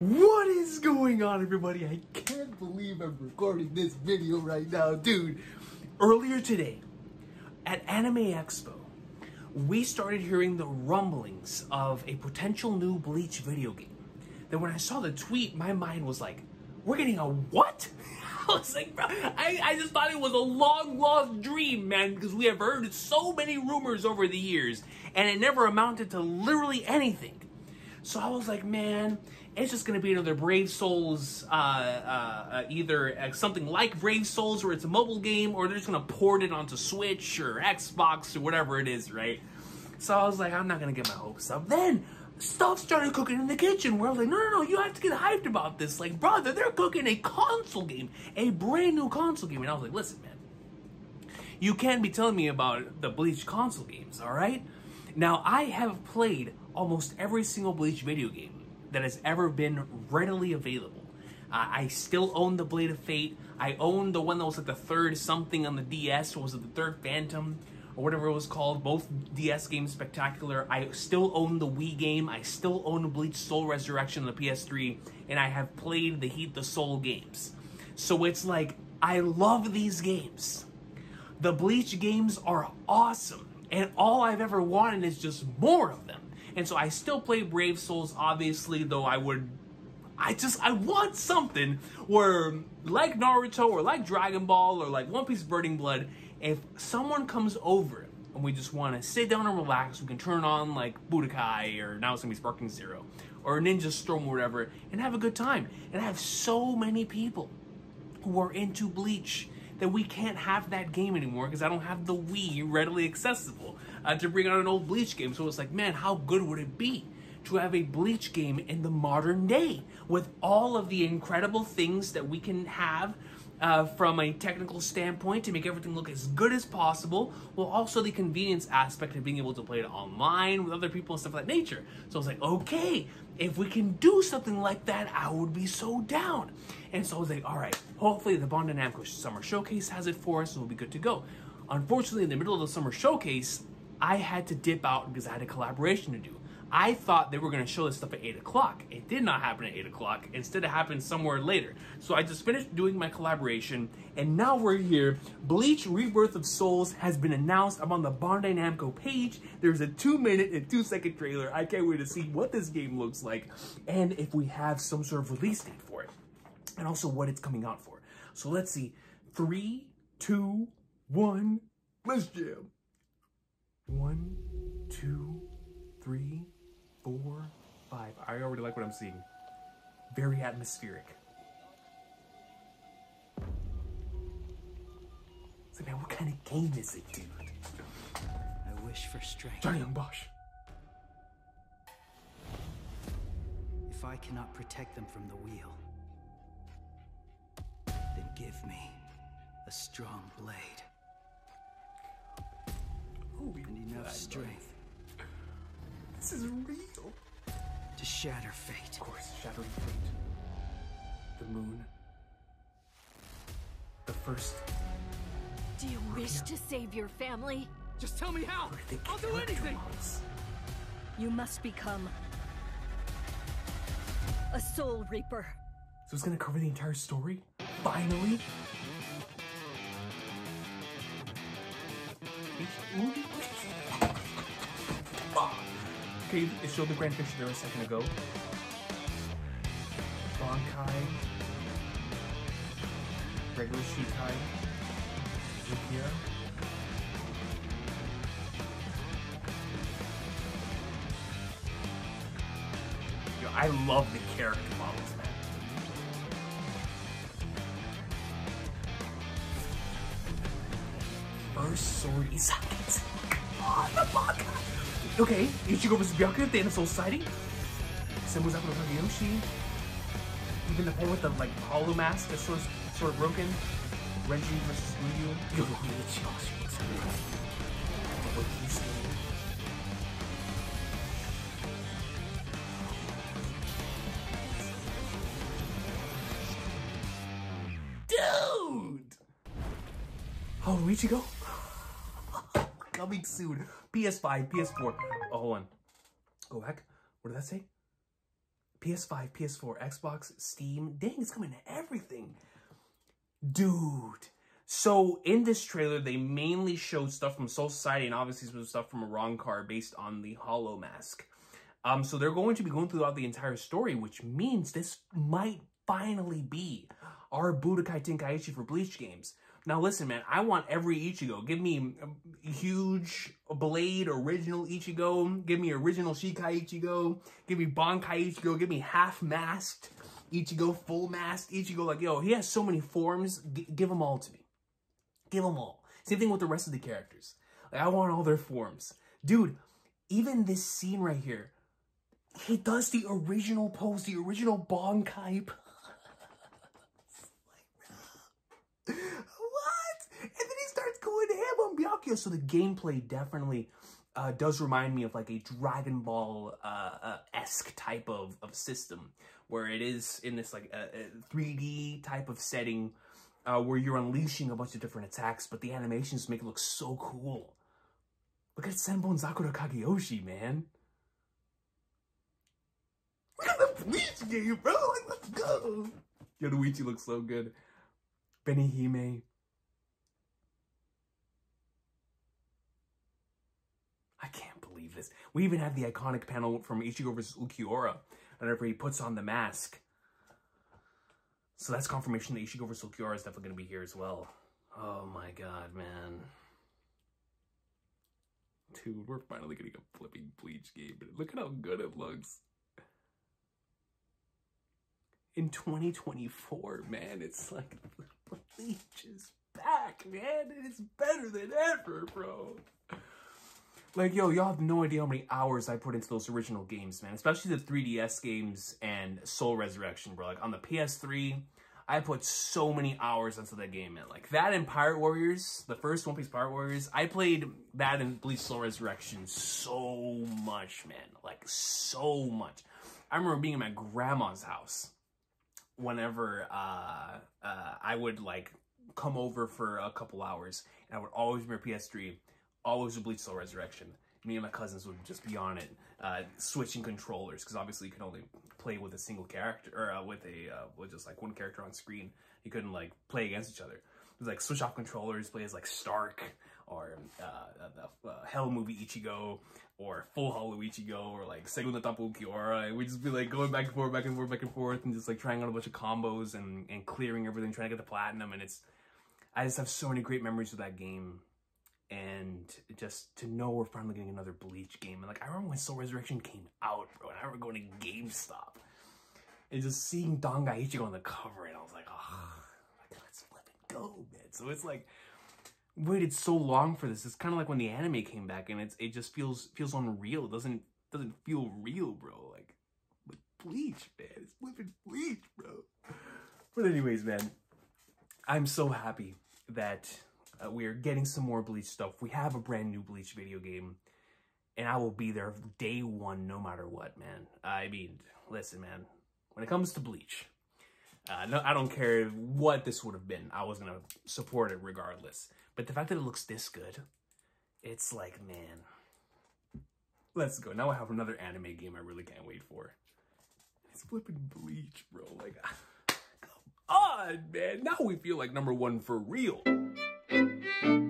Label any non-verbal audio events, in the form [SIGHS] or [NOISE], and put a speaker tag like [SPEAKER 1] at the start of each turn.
[SPEAKER 1] What is going on, everybody? I can't believe I'm recording this video right now, dude. Earlier today, at Anime Expo, we started hearing the rumblings of a potential new Bleach video game. Then when I saw the tweet, my mind was like, we're getting a what? [LAUGHS] I was like, bro, I, I just thought it was a long lost dream, man, because we have heard so many rumors over the years, and it never amounted to literally anything. So I was like, man, it's just gonna be another Brave Souls, uh, uh, uh, either uh, something like Brave Souls where it's a mobile game, or they're just gonna port it onto Switch or Xbox or whatever it is, right? So I was like, I'm not gonna get my hopes up. Then stuff started cooking in the kitchen where I was like, no, no, no, you have to get hyped about this. Like, brother, they're cooking a console game, a brand new console game. And I was like, listen, man, you can't be telling me about the Bleach console games, all right? Now, I have played almost every single Bleach video game that has ever been readily available. Uh, I still own the Blade of Fate. I own the one that was like the third something on the DS, or was it the third Phantom, or whatever it was called. Both DS games spectacular. I still own the Wii game. I still own Bleach Soul Resurrection on the PS3, and I have played the Heat the Soul games. So it's like, I love these games. The Bleach games are awesome. And all I've ever wanted is just more of them. And so I still play Brave Souls, obviously, though I would. I just, I want something where, like Naruto or like Dragon Ball or like One Piece Burning Blood, if someone comes over and we just want to sit down and relax, we can turn on like Budokai or now it's gonna be Sparking Zero or Ninja Storm or whatever and have a good time. And I have so many people who are into Bleach that we can't have that game anymore because I don't have the Wii readily accessible uh, to bring out an old Bleach game. So it's like, man, how good would it be to have a Bleach game in the modern day with all of the incredible things that we can have uh, from a technical standpoint to make everything look as good as possible, while also the convenience aspect of being able to play it online with other people and stuff of that nature. So I was like, okay, if we can do something like that, I would be so down. And so I was like, all right, hopefully the Bandai Namco Summer Showcase has it for us, and we'll be good to go. Unfortunately, in the middle of the Summer Showcase, I had to dip out because I had a collaboration to do. I thought they were going to show this stuff at 8 o'clock. It did not happen at 8 o'clock. Instead, it happened somewhere later. So I just finished doing my collaboration, and now we're here. Bleach Rebirth of Souls has been announced. I'm on the Bandai Namco page. There's a two minute and two second trailer. I can't wait to see what this game looks like, and if we have some sort of release date for it, and also what it's coming out for. So let's see. Three, two, one, let's jam. One, two, three, four, five. I already like what I'm seeing. Very atmospheric. So man, what kind of game is it, dude?
[SPEAKER 2] I wish for strength.
[SPEAKER 1] Johnny Yong Bosch.
[SPEAKER 2] If I cannot protect them from the wheel, then give me a strong blade
[SPEAKER 1] Ooh, we-
[SPEAKER 2] and enough
[SPEAKER 1] I know.
[SPEAKER 2] strength
[SPEAKER 1] This is real.
[SPEAKER 2] to shatter fate.
[SPEAKER 1] Of course, Shattering Fate. The moon. The first.
[SPEAKER 3] Do you wish to save your family?
[SPEAKER 2] Just tell me how. I'll do anything.
[SPEAKER 1] models.
[SPEAKER 3] You must become a soul reaper.
[SPEAKER 1] So it's gonna cover the entire story? Finally? Okay, it showed the grand picture there a second ago. Bankai. Regular Shikai. Rukia. Yo, I love the character models, man. First sword Izakit. Oh, the baka! Okay, Ichigo versus Byakuya at the end of Soul Society. Senbonzakura Kageyoshi. Even the one with the like hollow mask that's sort of, sort of broken. Renji versus Ryu. Yo, oh, Ichigo. What he's [SIGHS] saying. Dude! How did Ichigo? Coming soon. PS5, PS4. Oh, hold on. Go back. What did that say? PS5, PS4, Xbox, Steam. Dang, it's coming to everything. Dude. So in this trailer, they mainly showed stuff from Soul Society and obviously some stuff from Arrancar based on the Hollow Mask. Um, so they're going to be going throughout the entire story, which means this might finally be our Budokai Tenkaichi for Bleach games. Now listen, man, I want every Ichigo. Give me huge blade original Ichigo. Give me original Shikai Ichigo. Give me Bankai Ichigo. Give me half masked Ichigo, full masked Ichigo. Like, yo, he has so many forms. G give them all to me. Give them all. Same thing with the rest of the characters. Like, I want all their forms. Dude, even this scene right here, he does the original pose, the original Bankai what? And then he starts going ham So the gameplay definitely uh, does remind me of like a Dragon Ball uh, uh, esque type of, of system where it is in this like a, a 3D type of setting uh, where you're unleashing a bunch of different attacks, but the animations make it look so cool. Look at Senbon Sakura Kageyoshi, man. Look at the Bleach game, bro. Like, let's go. Yoruichi looks so good. Benihime. I can't believe this. We even have the iconic panel from Ichigo vs. Ulquiorra, whenever he puts on the mask. So that's confirmation that Ichigo vs. Ulquiorra is definitely going to be here as well. Oh my god, man. Dude, we're finally getting a flipping Bleach game. Look at how good it looks in 2024, man. It's like [LAUGHS] Bleach is back, man. It's better than ever, bro. Like, yo, y'all have no idea how many hours I put into those original games, man. Especially the 3DS games and Soul Resurrection, bro. Like, on the PS3, I put so many hours into that game, man. Like, that and Pirate Warriors, the first One Piece Pirate Warriors, I played that and Bleach Soul Resurrection so much, man. Like, so much. I remember being in my grandma's house whenever uh, uh, I would like come over for a couple hours, and I would always bring PS3, always would Bleach Soul Resurrection. Me and my cousins would just be on it, uh, switching controllers because obviously you can only play with a single character or uh, with a uh, with just like one character on screen. You couldn't like play against each other. It was like switch off controllers, play as like Stark or uh, the uh, Hell movie Ichigo or Full Hollow Ichigo or like Segunda Etapa Ulquiorra. we'd just be like going back and forth, back and forth, back and forth, and just like trying out a bunch of combos and, and clearing everything, trying to get the platinum. And it's, I just have so many great memories of that game. And just to know we're finally getting another Bleach game. And like, I remember when Soul Resurrection came out, bro, and I remember going to GameStop and just seeing Dangai Ichigo on the cover, and I was like, oh, let's flip and go, man. So it's like, waited so long for this. It's kind of like when the anime came back, and it's it just feels feels unreal. It doesn't doesn't feel real, bro. Like, like Bleach, man. It's flipping Bleach, bro. But anyways, man, I'm so happy that uh, we are getting some more Bleach stuff. We have a brand new Bleach video game, and I will be there day one, no matter what, man. I mean, listen, man. When it comes to Bleach, uh, no, I don't care what this would have been. I was gonna support it regardless. But the fact that it looks this good, it's like, man, let's go. Now I have another anime game I really can't wait for. It's flipping Bleach, bro. Like, [LAUGHS] come on, man. Now we feel like number one for real. Música